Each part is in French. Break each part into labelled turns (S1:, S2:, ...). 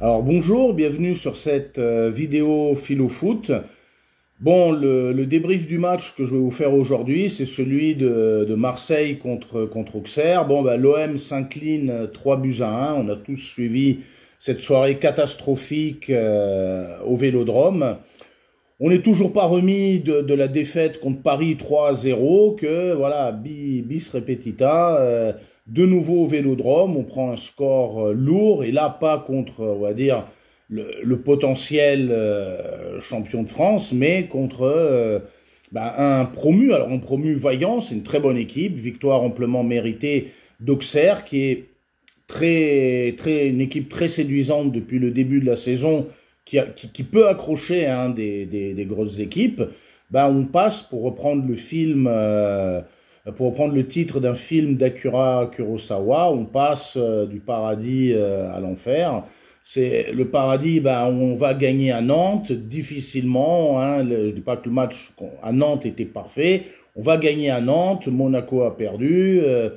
S1: Alors bonjour, bienvenue sur cette euh, vidéo philo foot. Bon, le, débrief du match que je vais vous faire aujourd'hui, c'est celui de, Marseille contre, contre Auxerre. Bon, bah, l'OM s'incline 3 buts à 1. On a tous suivi cette soirée catastrophique euh, au Vélodrome. On n'est toujours pas remis de, la défaite contre Paris 3 à 0, que voilà, bis repetita. Euh, de nouveau au Vélodrome, on prend un score euh, lourd, et là pas contre, on va dire, le, potentiel euh, champion de France, mais contre euh, bah, un promu. Alors un promu vaillant, c'est une très bonne équipe, victoire amplement méritée d'Auxerre, qui est très, très, une équipe très séduisante depuis le début de la saison, qui, qui, peut accrocher hein, des, des, grosses équipes. Bah, on passe, pour reprendre le film, euh, pour reprendre le titre d'un film d'Akira Kurosawa, on passe du paradis à l'enfer c'est le paradis, ben, on va gagner à Nantes difficilement. Hein, je dis pas que le match à Nantes était parfait. On va gagner à Nantes. Monaco a perdu. Euh,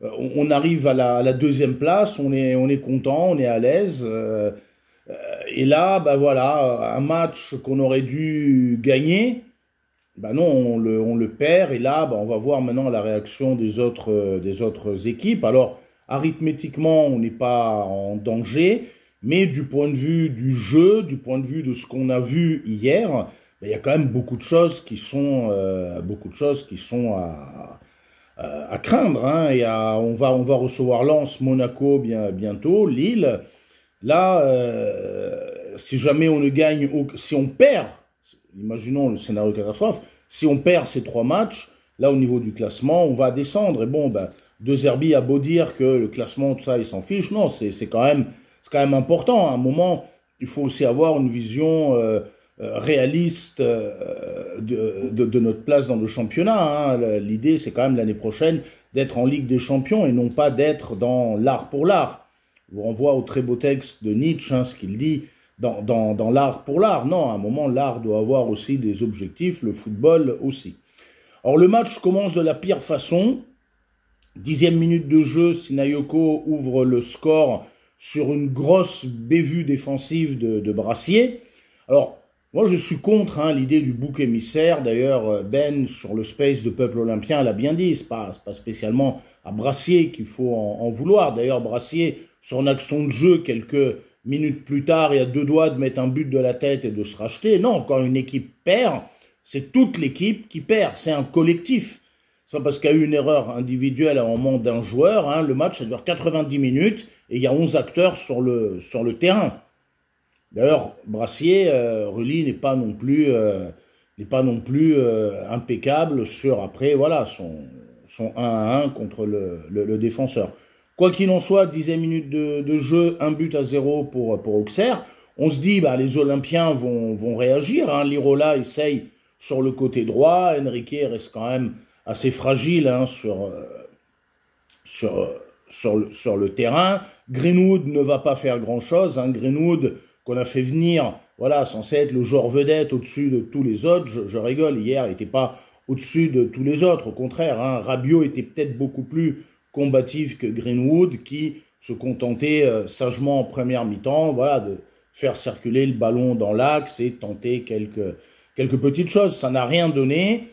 S1: on arrive à la, deuxième place. On est, on est content, on est à l'aise. Euh, et là, ben voilà, un match qu'on aurait dû gagner. Ben non, on le, on le perd. Et là, ben on va voir maintenant la réaction des autres, des autres équipes. Alors, arithmétiquement, on n'est pas en danger. Mais du point de vue du jeu, du point de vue de ce qu'on a vu hier, ben, il y a quand même beaucoup de choses qui sont, euh, beaucoup de choses qui sont à, à, craindre. Hein, on, va, on va recevoir Lens, Monaco bien, bientôt, Lille. Là, euh, si jamais on ne gagne, si on perd, imaginons le scénario catastrophe, si on perd ces trois matchs, là au niveau du classement, on va descendre. Et bon, ben, De Zerbi a beau dire que le classement, tout ça, il s'en fiche. Non, c'est quand même quand même important. À un moment, il faut aussi avoir une vision euh, euh, réaliste euh, de, de, notre place dans le championnat. Hein. L'idée, c'est quand même l'année prochaine d'être en Ligue des Champions et non pas d'être dans l'art pour l'art. Je vous renvoie au très beau texte de Nietzsche, hein, ce qu'il dit dans, dans, dans l'art pour l'art. Non, à un moment, l'art doit avoir aussi des objectifs, le football aussi. Alors le match commence de la pire façon. Dixième minute de jeu, Sinayoko ouvre le score sur une grosse bévue défensive de, de Brassier. Alors, moi, je suis contre hein, l'idée du bouc émissaire. D'ailleurs, Ben, sur le space de Peuple Olympien, l'a bien dit. C'est pas, pas spécialement à Brassier qu'il faut en, vouloir. D'ailleurs, Brassier, son action de jeu, quelques minutes plus tard, il y a deux doigts de mettre un but de la tête et de se racheter. Non, quand une équipe perd, c'est toute l'équipe qui perd. C'est un collectif. C'est pas parce qu'il y a eu une erreur individuelle à un moment d'un joueur. Hein, le match, ça dure 90 minutes et il y a 11 acteurs sur le, terrain. D'ailleurs, Brassier, euh, n'est pas non plus, euh, euh, impeccable sur après voilà son, son 1 à 1 contre le, défenseur. Quoi qu'il en soit, 10 minutes de, de, jeu, un but à zéro pour, pour Auxerre. On se dit, bah, les Olympiens vont, vont réagir. Hein. Lirola essaye sur le côté droit. Enrique reste quand même assez fragile hein, sur, euh, sur, sur, sur le terrain. Greenwood ne va pas faire grand-chose. Hein. Greenwood, qu'on a fait venir, voilà, censé être le joueur vedette au-dessus de tous les autres. Je, rigole, hier, il n'était pas au-dessus de tous les autres. Au contraire, hein, Rabiot était peut-être beaucoup plus combatif que Greenwood, qui se contentait euh, sagement en première mi-temps, voilà, de faire circuler le ballon dans l'axe et tenter quelques, quelques petites choses. Ça n'a rien donné.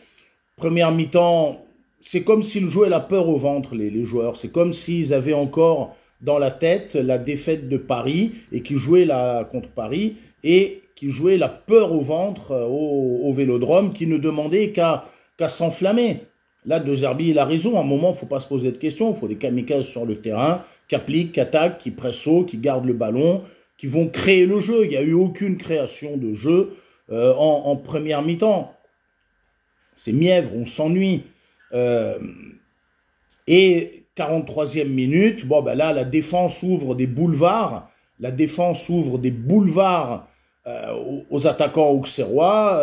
S1: Première mi-temps, c'est comme s'ils jouaient la peur au ventre, les, les joueurs. C'est comme s'ils avaient encore dans la tête la défaite de Paris et qui jouait la, contre Paris et qui jouait la peur au ventre euh, au, vélodrome, qui ne demandait qu'à s'enflammer. Là, De Zerbi, il a raison. À un moment, il ne faut pas se poser de questions. Il faut des kamikazes sur le terrain, qui appliquent, qui attaquent, qui pressent qui gardent le ballon, qui vont créer le jeu. Il n'y a eu aucune création de jeu euh, en, première mi-temps. C'est mièvre, on s'ennuie. Euh, et 43e minute, bon ben là la défense ouvre des boulevards, la défense ouvre des boulevards euh, aux, attaquants auxerrois,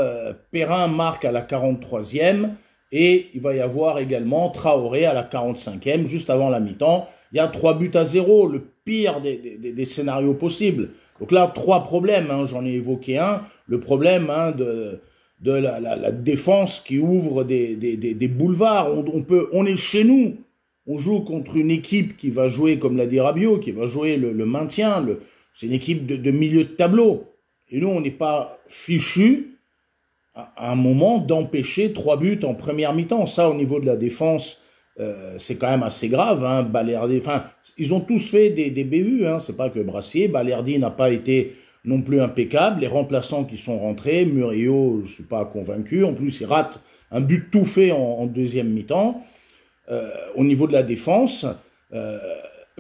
S1: Perrin marque à la 43e et il va y avoir également Traoré à la 45e, juste avant la mi-temps. Il y a trois buts à zéro, le pire des, scénarios possibles. Donc là, trois problèmes, hein, j'en ai évoqué un, le problème hein, de, de la, défense qui ouvre des, boulevards. On, peut, on est chez nous, on joue contre une équipe qui va jouer, comme l'a dit Rabiot, qui va jouer le, maintien, c'est une équipe de, milieu de tableau. Et nous, on n'est pas fichu à, un moment d'empêcher trois buts en première mi-temps. Ça, au niveau de la défense, euh, c'est quand même assez grave. Hein. Balerdi, enfin, ils ont tous fait des, des bévues. Hein. C'est pas que Brassier. Balerdi n'a pas été non plus impeccable. Les remplaçants qui sont rentrés, Murillo, je suis pas convaincu. En plus, il rate un but tout fait en, deuxième mi-temps. Euh, au niveau de la défense, euh,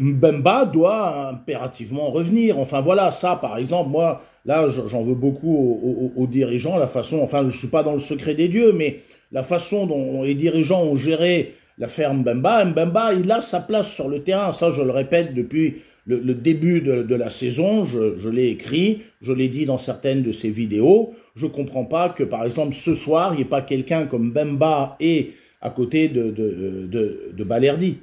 S1: Mbemba doit impérativement revenir. Enfin voilà, ça par exemple, moi, là j'en veux beaucoup aux, dirigeants, la façon, enfin je ne suis pas dans le secret des dieux, mais la façon dont les dirigeants ont géré l'affaire Mbemba, Mbemba, il a sa place sur le terrain, ça je le répète depuis le, début de, la saison, je, l'ai écrit, je l'ai dit dans certaines de ces vidéos, je comprends pas que par exemple ce soir, il n'y ait pas quelqu'un comme Bemba et à côté de, de, de, Balerdi.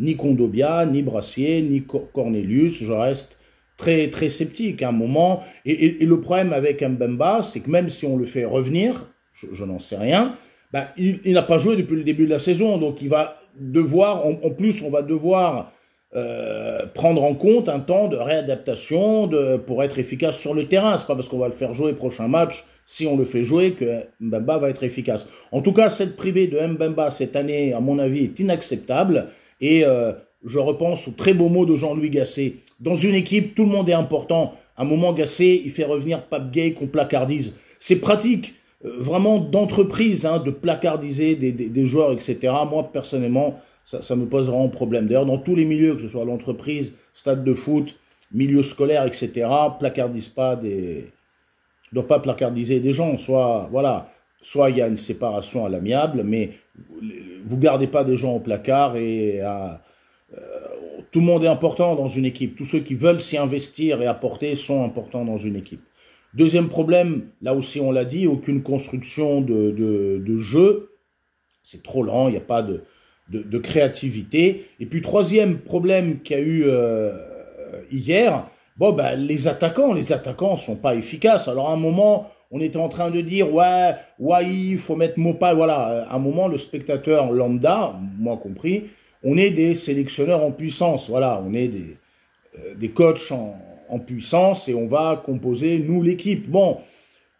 S1: Ni Condobia, ni Brassier, ni Cornelius, je reste très très sceptique à un moment. Et, le problème avec Mbemba, c'est que même si on le fait revenir, je, n'en sais rien, ben, il, n'a pas joué depuis le début de la saison, donc il va devoir, en plus on va devoir euh, prendre en compte un temps de réadaptation pour être efficace sur le terrain. C'est pas parce qu'on va le faire jouer prochain match, si on le fait jouer, que Mbemba va être efficace. En tout cas, cette privée de Mbemba cette année, à mon avis, est inacceptable. Et euh, je repense aux très beaux mots de Jean-Louis Gasset. Dans une équipe, tout le monde est important. À un moment, Gasset, il fait revenir Pape Gay qu'on placardise. C'est pratique, euh, vraiment d'entreprise, hein, de placardiser des, des, joueurs, etc. Moi, personnellement, ça, ça me pose vraiment problème. D'ailleurs, dans tous les milieux, que ce soit l'entreprise, stade de foot, milieu scolaire, etc., placardise pas des, ne doit pas placardiser des gens. Soit, voilà, soit il y a une séparation à l'amiable, mais vous gardez pas des gens au placard et euh, tout le monde est important dans une équipe. Tous ceux qui veulent s'y investir et apporter sont importants dans une équipe. Deuxième problème, là aussi on l'a dit, aucune construction de, de, jeu. C'est trop lent, il n'y a pas de, de, créativité. Et puis troisième problème qu'il y a eu euh, hier, bon ben les attaquants, les attaquants sont pas efficaces. Alors à un moment, on était en train de dire ouais, ouais, il faut mettre Mopa. Voilà, à un moment le spectateur lambda, moi compris, on est des sélectionneurs en puissance. Voilà, on est des euh, des coachs en, puissance et on va composer nous l'équipe. Bon,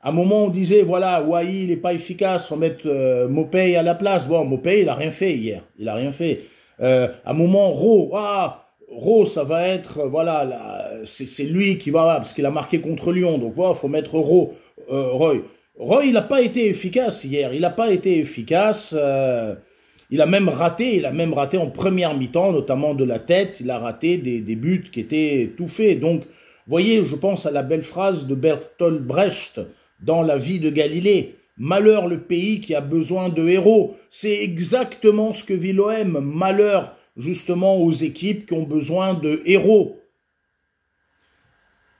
S1: à un moment, on disait, voilà, Wai, il n'est pas efficace, on mettre euh, Mopey à la place. Bon, Mopey, il a rien fait hier. Il a rien fait. Euh, à un moment, Ro, ah, Ro, ça va être, euh, voilà, c'est lui qui va, parce qu'il a marqué contre Lyon. Donc, voilà, faut mettre Ro, euh, Roy. Roy, il n'a pas été efficace hier. Il n'a pas été efficace. Euh, il a même raté, il a même raté en première mi-temps, notamment de la tête. Il a raté des, des buts qui étaient tout faits. Donc, voyez, je pense à la belle phrase de Bertolt Brecht dans la vie de Galilée. Malheur le pays qui a besoin de héros. C'est exactement ce que vit l'OM. Malheur justement aux équipes qui ont besoin de héros.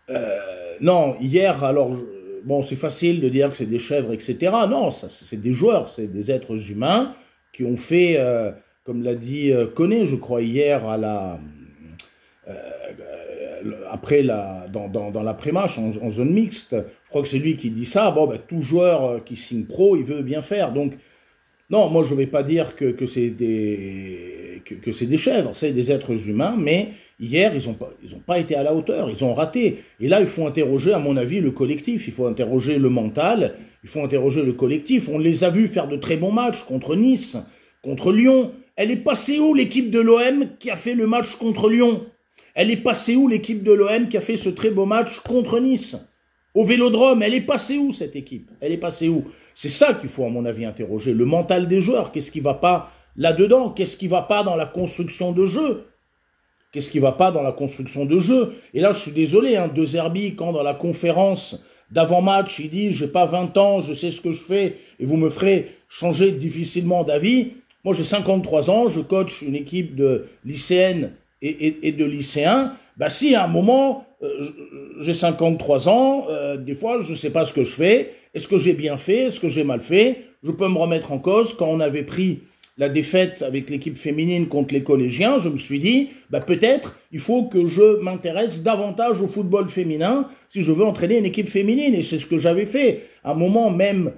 S1: Euh, non, hier, alors, bon, c'est facile de dire que c'est des chèvres, etc. Non, c'est des joueurs, c'est des êtres humains qui ont fait, euh, comme l'a dit euh, je crois, hier à la, après la, dans, dans, dans l'après-match en, en, zone mixte, je crois que c'est lui qui dit ça, bon, ben, tout joueur qui signe pro, il veut bien faire. Donc, non, moi je ne vais pas dire que, c'est des, chèvres, c'est des êtres humains, mais hier, ils n'ont pas été à la hauteur, ils ont raté. Et là, il faut interroger, à mon avis, le collectif, il faut interroger le mental, il faut interroger le collectif. On les a vus faire de très bons matchs contre Nice, contre Lyon. Elle est passée où l'équipe de l'OM qui a fait le match contre Lyon? Elle est passée où l'équipe de l'OM qui a fait ce très beau match contre Nice? Au Vélodrome, elle est passée où cette équipe? Elle est passée où? C'est ça qu'il faut à mon avis interroger, le mental des joueurs, qu'est-ce qui va pas là-dedans? Qu'est-ce qui va pas dans la construction de jeu? Qu'est-ce qui va pas dans la construction de jeu? Et là, je suis désolé, hein, De Zerbi, quand dans la conférence d'avant-match, il dit « j'ai pas 20 ans, je sais ce que je fais, et vous me ferez changer difficilement d'avis », moi j'ai 53 ans, je coach une équipe de lycéennes et, de lycéens, bah si à un moment, euh, j'ai 53 ans, euh, des fois je ne sais pas ce que je fais, est-ce que j'ai bien fait, est-ce que j'ai mal fait, je peux me remettre en cause. Quand on avait pris la défaite avec l'équipe féminine contre les collégiens, je me suis dit, bah peut-être il faut que je m'intéresse davantage au football féminin si je veux entraîner une équipe féminine, et c'est ce que j'avais fait. À un moment même,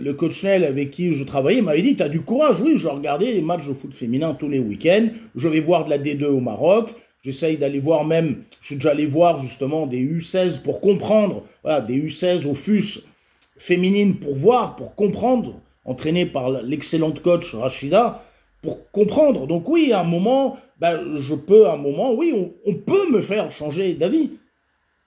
S1: le coach Nel avec qui je travaillais m'avait dit, t'as du courage, oui, je regardais les matchs de foot féminin tous les week-ends, je vais voir de la D2 au Maroc, J'essaye d'aller voir même, je suis déjà allé voir justement des U16 pour comprendre, voilà, des U16 au FUS féminines pour voir, pour comprendre, entraîné par l'excellente coach Rachida, pour comprendre. Donc oui, à un moment, ben, je peux, à un moment, oui, on, peut me faire changer d'avis.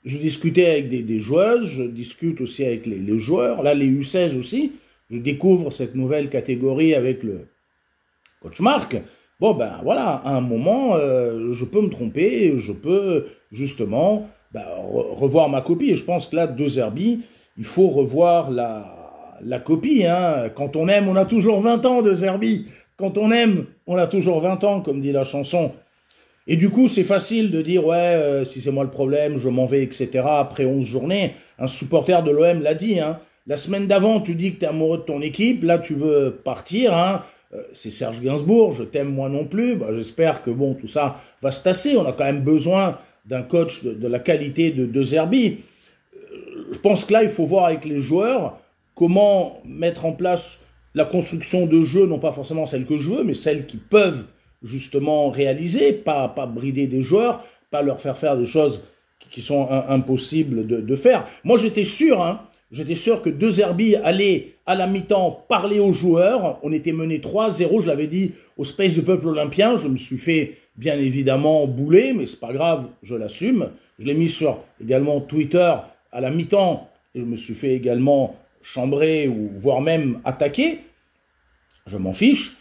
S1: Je discutais avec des, joueuses, je discute aussi avec les, les, joueurs, là les U16 aussi, je découvre cette nouvelle catégorie avec le coach Marc. Bon ben voilà, à un moment, euh, je peux me tromper, je peux justement ben, revoir ma copie. Et je pense que là, deux Herbie, il faut revoir la, la copie. Hein. Quand on aime, on a toujours 20 ans de Zerbi. Quand on aime, on a toujours 20 ans, comme dit la chanson. Et du coup, c'est facile de dire, ouais, euh, si c'est moi le problème, je m'en vais, etc. Après 11 journées, un supporter de l'OM l'a dit. Hein. La semaine d'avant, tu dis que tu es amoureux de ton équipe. Là, tu veux partir. Hein. Euh, c'est Serge Gainsbourg, je t'aime moi non plus. Bah, J'espère que bon, tout ça va se tasser. On a quand même besoin d'un coach de, la qualité de, de Zerbi je pense que là, il faut voir avec les joueurs comment mettre en place la construction de jeu, non pas forcément celle que je veux, mais celle qui peuvent justement réaliser, pas, pas brider des joueurs, pas leur faire faire des choses qui sont impossibles de, faire. Moi, j'étais sûr, hein, j'étais sûr que deux Zerbi allait à la mi-temps parler aux joueurs. On était mené 3-0, je l'avais dit au Space du Peuple Olympien. Je me suis fait bien évidemment bouler, mais c'est pas grave, je l'assume. Je l'ai mis sur également Twitter à la mi-temps, je me suis fait également chambrer ou voire même attaquer, je m'en fiche.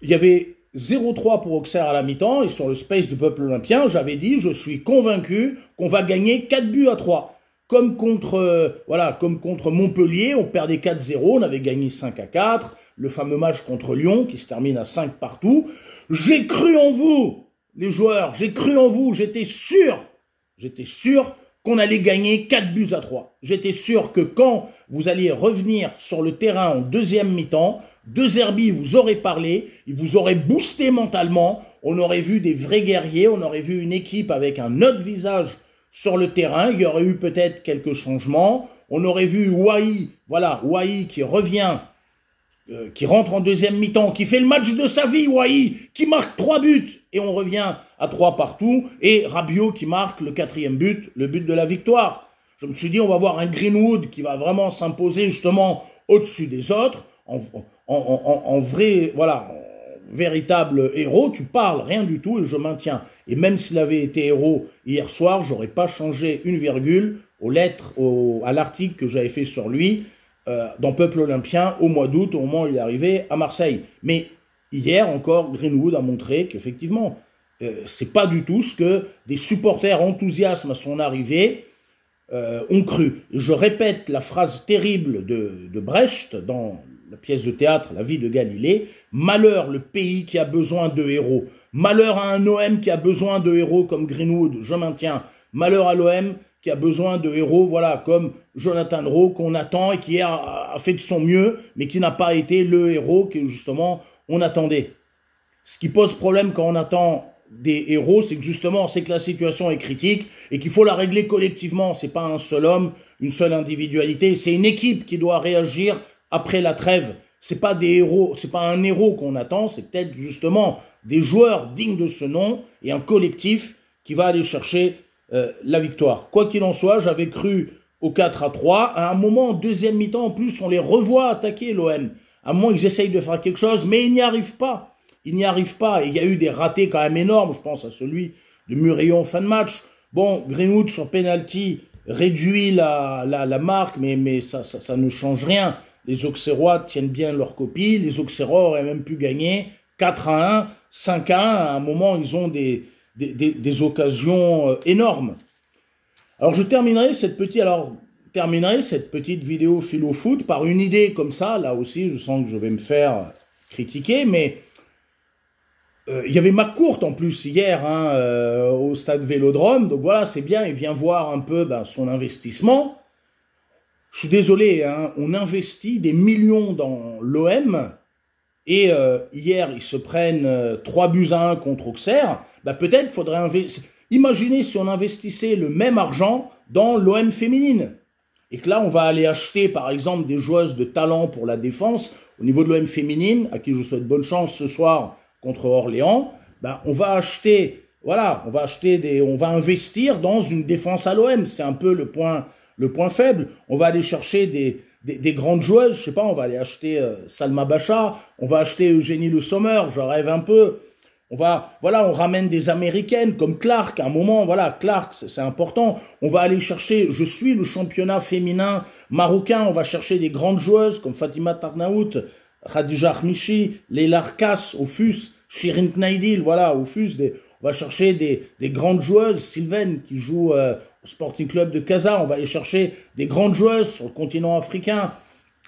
S1: Il y avait 0-3 pour Auxerre à la mi-temps et sur le space du peuple olympien, j'avais dit je suis convaincu qu'on va gagner 4 buts à 3. Comme contre euh, voilà, comme contre Montpellier, on perdait 4-0, on avait gagné 5 à 4, le fameux match contre Lyon qui se termine à 5 partout. J'ai cru en vous, les joueurs, j'ai cru en vous, j'étais sûr, j'étais sûr qu'on allait gagner 4 buts à 3. J'étais sûr que quand vous alliez revenir sur le terrain en deuxième mi-temps, deux Herbie vous auraient parlé, ils vous auraient boosté mentalement, on aurait vu des vrais guerriers, on aurait vu une équipe avec un autre visage sur le terrain, il y aurait eu peut-être quelques changements, on aurait vu Wai, voilà, Wai qui revient euh, qui rentre en deuxième mi-temps, qui fait le match de sa vie, Wai, qui marque trois buts, et on revient à trois partout, et Rabiot qui marque le quatrième but, le but de la victoire. Je me suis dit, on va voir un Greenwood qui va vraiment s'imposer justement au-dessus des autres, en, en, vrai, voilà, véritable héros, tu parles rien du tout et je maintiens. Et même s'il avait été héros hier soir, j'aurais pas changé une virgule aux lettres, à l'article que j'avais fait sur lui. Euh, dans Peuple Olympien au mois d'août, au moment où il est arrivé à Marseille. Mais hier encore, Greenwood a montré qu'effectivement, euh, c'est pas du tout ce que des supporters enthousiastes à son arrivée euh, ont cru. Je répète la phrase terrible de, de Brecht dans la pièce de théâtre La vie de Galilée. Malheur le pays qui a besoin de héros. Malheur à un OM qui a besoin de héros comme Greenwood, je maintiens. Malheur à l'OM qui a besoin de héros, voilà, comme Jonathan Rowe qu'on attend et qui a, fait de son mieux, mais qui n'a pas été le héros que justement on attendait. Ce qui pose problème quand on attend des héros, c'est que justement, c'est que la situation est critique et qu'il faut la régler collectivement. C'est pas un seul homme, une seule individualité. C'est une équipe qui doit réagir après la trêve. C'est pas des héros, c'est pas un héros qu'on attend, c'est peut-être justement des joueurs dignes de ce nom et un collectif qui va aller chercher euh, la victoire. Quoi qu'il en soit, j'avais cru au 4 à 3. À un moment, en deuxième mi-temps, en plus, on les revoit attaquer l'OM. À un moment, ils essayent de faire quelque chose, mais ils n'y arrivent pas. Ils n'y arrivent pas. Et il y a eu des ratés quand même énormes. Je pense à celui de Murillon fin de match. Bon, Greenwood sur penalty réduit la, marque, mais, mais ça, ne change rien. Les Auxerrois tiennent bien leur copie. Les Auxerrois auraient même pu gagner 4 à 1, 5 à 1. À un moment, ils ont des, des, occasions euh, énormes. Alors je terminerai cette petite, alors terminerai cette petite vidéo philo foot par une idée comme ça. Là aussi, je sens que je vais me faire critiquer, mais euh, il y avait courte en plus hier hein, euh, au stade Vélodrome. Donc voilà, c'est bien. Il vient voir un peu ben, son investissement. Je suis désolé, hein, on investit des millions dans l'OM et hier ils se prennent 3 buts à 1 contre Auxerre bah peut-être faudrait investir. Imaginez si on investissait le même argent dans l'OM féminine. Et que là, on va aller acheter, par exemple, des joueuses de talent pour la défense au niveau de l'OM féminine, à qui je souhaite bonne chance ce soir contre Orléans. Bah, on va acheter voilà, on va acheter des, on va investir dans une défense à l'OM. C'est un peu le point, le point faible. On va aller chercher des, des, grandes joueuses. Je sais pas, on va aller acheter euh, Salma Bacha, on va acheter Eugénie Le Sommer. Je rêve un peu. On va, voilà, on ramène des américaines comme Clark. À un moment, voilà, Clark, c'est important. On va aller chercher. Je suis le championnat féminin marocain. On va chercher des grandes joueuses comme Fatima Tarnaout, Khadija Armichi, Leila Arkas au FUS, Shirin Knaidil, voilà, au FUS. Des, on va chercher des, des grandes joueuses, Sylvain, qui joue euh, Sporting Club de Casa. On va aller chercher des grandes joueuses sur le continent africain.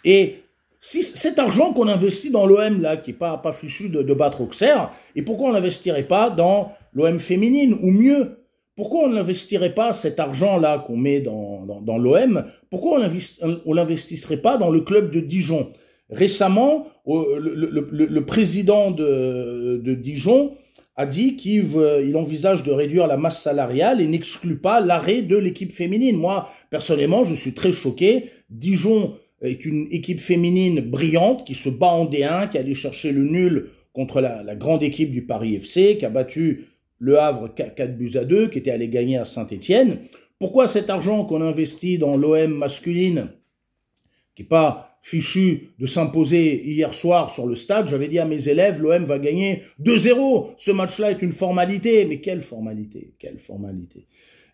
S1: Et si cet argent qu'on investit dans l'OM, là, qui est pas, pas fichu de, de battre Auxerre, et pourquoi on n'investirait pas dans l'OM féminine, ou mieux, pourquoi on n'investirait pas cet argent-là qu'on met dans, l'OM Pourquoi on n'investirait pas dans le club de Dijon? Récemment, le, président de, de Dijon a dit qu'il envisage de réduire la masse salariale et n'exclut pas l'arrêt de l'équipe féminine. Moi, personnellement, je suis très choqué. Dijon est une équipe féminine brillante qui se bat en D1, qui a allé chercher le nul contre la, grande équipe du Paris FC, qui a battu le Havre 4 buts à 2, qui était allé gagner à Saint-Étienne. Pourquoi cet argent qu'on investit dans l'OM masculine, qui n'est pas fichu de s'imposer hier soir sur le stade, j'avais dit à mes élèves, l'OM va gagner 2-0. Ce match-là est une formalité. Mais quelle formalité Quelle formalité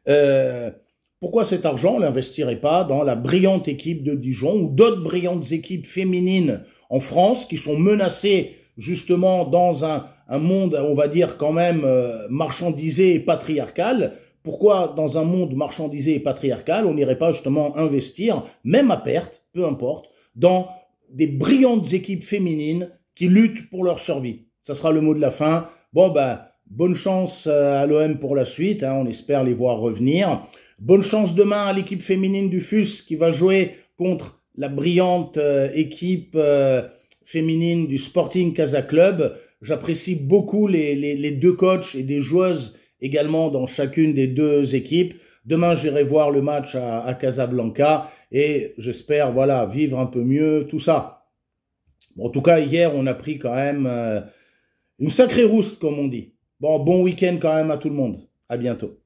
S1: euh, Pourquoi cet argent, on l'investirait pas dans la brillante équipe de Dijon ou d'autres brillantes équipes féminines en France qui sont menacées justement dans un, un monde, on va dire quand même, euh, marchandisé et patriarcal pourquoi dans un monde marchandisé et patriarcal, on n'irait pas justement investir, même à perte, peu importe, dans des brillantes équipes féminines qui luttent pour leur survie. Ça sera le mot de la fin. Bon, bah, bonne chance euh, à l'OM pour la suite. Hein, on espère les voir revenir. Bonne chance demain à l'équipe féminine du FUS qui va jouer contre la brillante euh, équipe euh, féminine du Sporting Casa Club. J'apprécie beaucoup les, deux coachs et des joueuses également dans chacune des deux équipes. Demain, j'irai voir le match à Casablanca et j'espère, voilà, vivre un peu mieux, tout ça. En tout cas, hier, on a pris quand même euh, une sacrée rouste, comme on dit. Bon, bon week-end quand même à tout le monde. À bientôt.